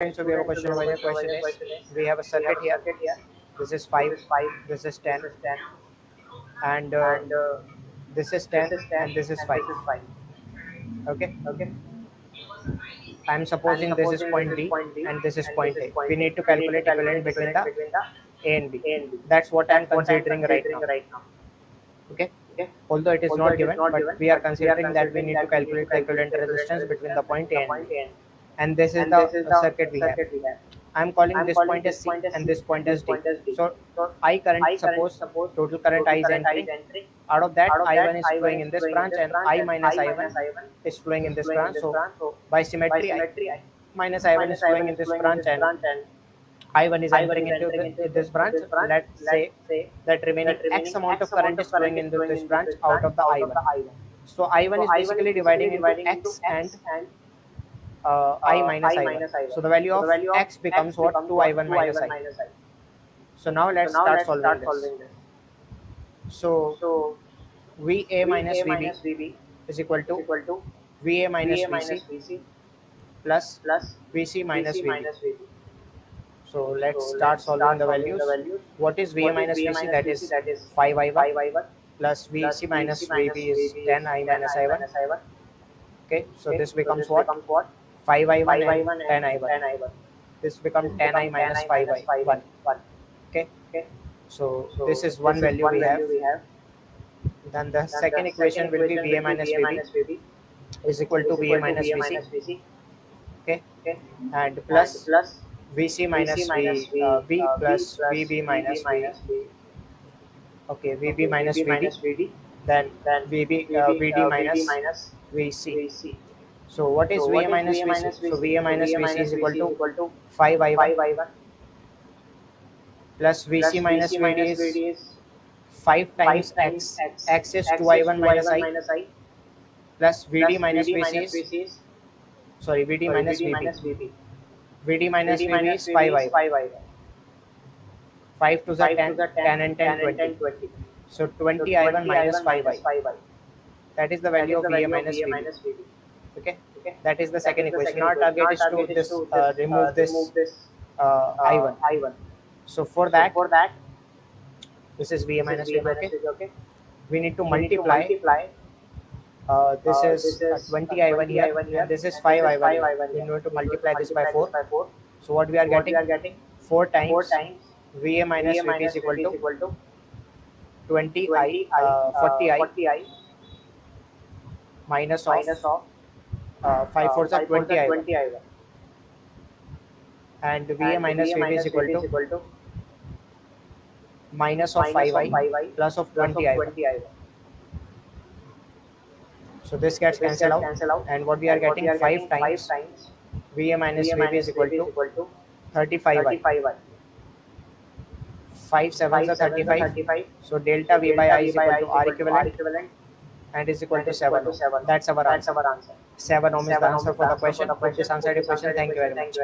So we have a question over here. Question is, we have a circuit here. This is five. This is ten. And uh, this is ten. And this is five. Okay. Okay. I'm supposing this is point B and this is point A. We need to calculate equivalent between the A and B. That's what I'm considering right now. Okay. Okay. Although it is not given, but we are considering that we need to calculate the equivalent resistance between the point A and B. And this is the circuit we have. I'm calling this point as C and this point as D. So I current suppose total current I is entering. Out of that, I1 is flowing in this branch and I minus I1 is flowing in this branch. So by symmetry, I minus I1 is flowing in this branch and I1 is entering into the, this branch. Let's say that remaining X amount of current is flowing into this branch out of the I1. So I1 is basically dividing into X and uh, I minus I1. So the value of X becomes what? 2I1 minus I. So now let's start solving this. So VA minus VB is equal to VA minus VC plus VC minus VB. So let's start solving the values. What is VA minus VC? That is 5I1 plus VC minus VB is 10I minus I1. Okay, so this becomes what? 5I1 and 10I1. This becomes 10I minus 5I1. Okay, so this is one value we have. Then the second equation will be VA minus VB is equal to VA minus VC. Okay, and plus VC minus V, uh, V plus VB minus V. Okay, VB minus VD. Then VB, uh, VD minus VC. So what is VA minus VC? So VA minus VC is equal to 5I1 plus VC minus VD is 5 times X. X is 2I1 minus I plus VD minus VC is sorry VD minus VB. VD minus VB is 5I1. 5 to the 10, 10 and 10, 20. So 20I1 minus 5I. That is the value of VA minus VB. Okay, that is the second is the equation. second Our target is to this uh, remove this remove this uh, I1. i1 So for that, for that this is VA minus VB. Okay, okay we need to we multiply. need to multiply Uh, this uh, is uh, 20 I1 here, and this is 5 I1. We need to multiply this by 4. So what we are getting? we are getting 4 times VA minus VB is equal to 20 I, uh, 40 I minus of uh, 5 4 are 20 I1. And VA minus VB is equal to minus of 5i plus of 20i. So this gets cancelled out, and what we are getting? 5 times. VA minus VB is equal to 35i. 5 7s are 35. So delta V by I is equal to R equivalent and is equal to 7. That's our answer. 7 ohm is the answer for the question. Hope this answered your question. Thank you very much.